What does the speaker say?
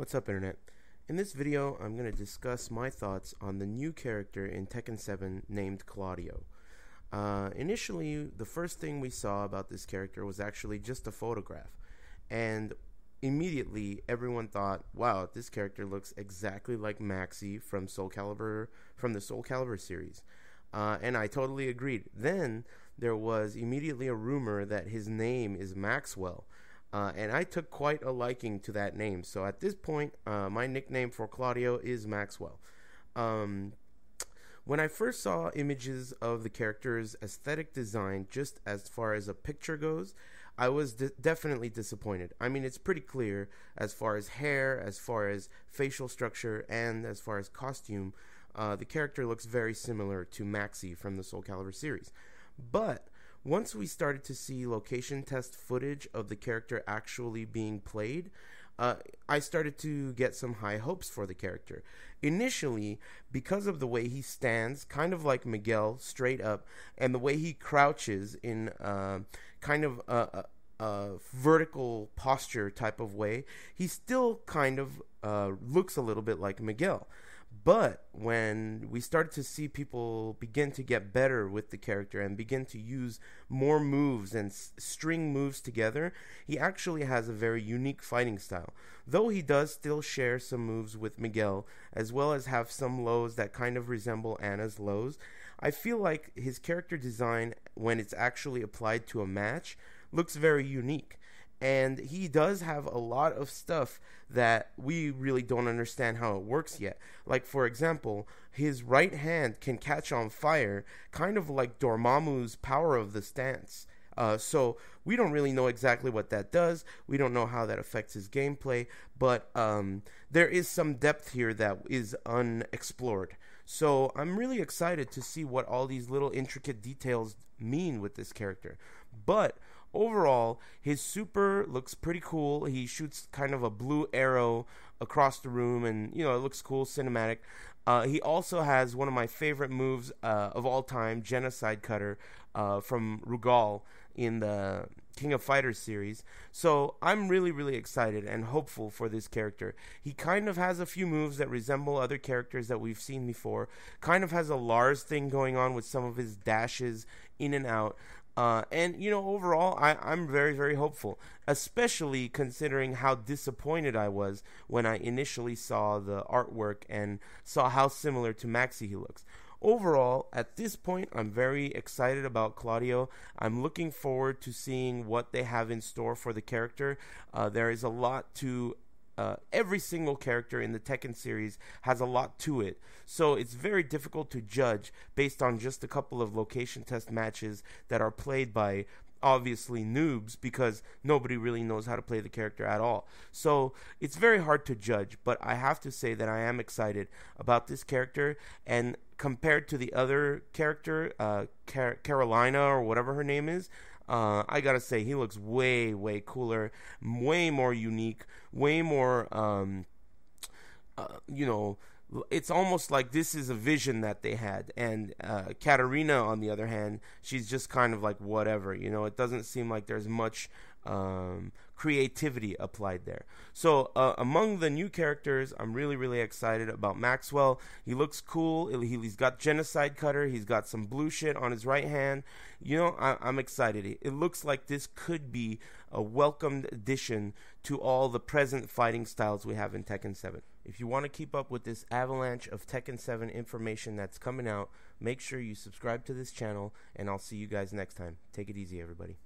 What's up Internet? In this video I'm going to discuss my thoughts on the new character in Tekken 7 named Claudio. Uh, initially, the first thing we saw about this character was actually just a photograph, and immediately everyone thought, wow, this character looks exactly like Maxi from Soul Calibur, from the Soul Calibur series. Uh, and I totally agreed. Then there was immediately a rumor that his name is Maxwell. Uh, and I took quite a liking to that name. So at this point, uh, my nickname for Claudio is Maxwell. Um, when I first saw images of the character's aesthetic design, just as far as a picture goes, I was de- definitely disappointed. I mean, it's pretty clear as far as hair, as far as facial structure, and as far as costume. Uh, the character looks very similar to Maxi from the Soul Calibur series. But once we started to see location test footage of the character actually being played, uh, I started to get some high hopes for the character. Initially, because of the way he stands, kind of like Miguel, straight up, and the way he crouches in uh, kind of a, a, vertical posture type of way, he still kind of uh, looks a little bit like Miguel. But when we started to see people begin to get better with the character and begin to use more moves and s- string moves together, he actually has a very unique fighting style. Though he does still share some moves with Miguel, as well as have some lows that kind of resemble Anna's lows, I feel like his character design, when it's actually applied to a match, looks very unique and he does have a lot of stuff that we really don't understand how it works yet. Like for example, his right hand can catch on fire, kind of like Dormammu's power of the stance. Uh, so we don't really know exactly what that does. We don't know how that affects his gameplay, but um, there is some depth here that is unexplored. So I'm really excited to see what all these little intricate details mean with this character. But overall, his super looks pretty cool. He shoots kind of a blue arrow across the room, and you know it looks cool, cinematic. Uh, he also has one of my favorite moves uh, of all time, Genocide Cutter, uh, from Rugal in the King of Fighters series. So I'm really, really excited and hopeful for this character. He kind of has a few moves that resemble other characters that we've seen before. Kind of has a Lars thing going on with some of his dashes in and out. Uh, and you know, overall, I, I'm very, very hopeful, especially considering how disappointed I was when I initially saw the artwork and saw how similar to Maxi he looks. Overall, at this point, I'm very excited about Claudio. I'm looking forward to seeing what they have in store for the character. Uh, there is a lot to uh, every single character in the Tekken series has a lot to it. So it's very difficult to judge based on just a couple of location test matches that are played by obviously noobs because nobody really knows how to play the character at all. So it's very hard to judge, but I have to say that I am excited about this character and compared to the other character, uh, Car- Carolina or whatever her name is, uh, I gotta say, he looks way, way cooler, way more unique, way more, um, uh, you know, it's almost like this is a vision that they had. And uh, Katarina, on the other hand, she's just kind of like whatever, you know, it doesn't seem like there's much um, creativity applied there. So uh, among the new characters, I'm really really excited about Maxwell. He looks cool. He, has got genocide cutter. He's got some blue shit on his right hand. You know, I, I'm excited. It looks like this could be a welcomed addition to all the present fighting styles we have in Tekken 7. If you want to keep up with this avalanche of Tekken 7 information that's coming out, make sure you subscribe to this channel, and I'll see you guys next time. Take it easy, everybody.